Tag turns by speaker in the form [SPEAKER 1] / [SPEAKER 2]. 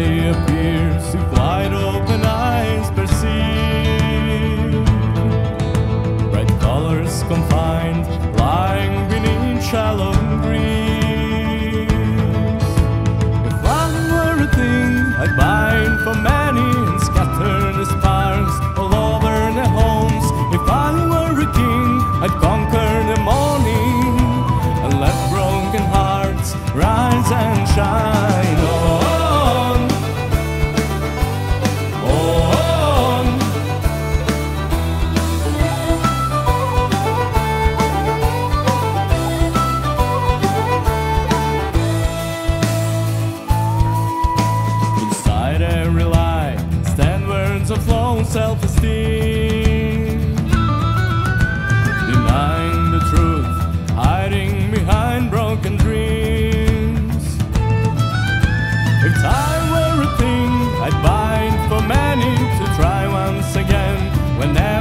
[SPEAKER 1] Appears wide open eyes perceive bright colors confined, lying beneath shallow breeze. Words low self-esteem. Denying the truth, hiding behind broken dreams. If time were a thing, I'd bind for many to try once again. Whenever